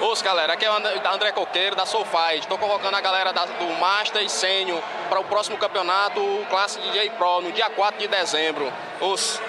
Os galera, aqui é o André Coqueiro da Soulfight. Estou convocando a galera da, do Master e Sênior para o próximo campeonato Classe DJ Pro no dia 4 de dezembro. Os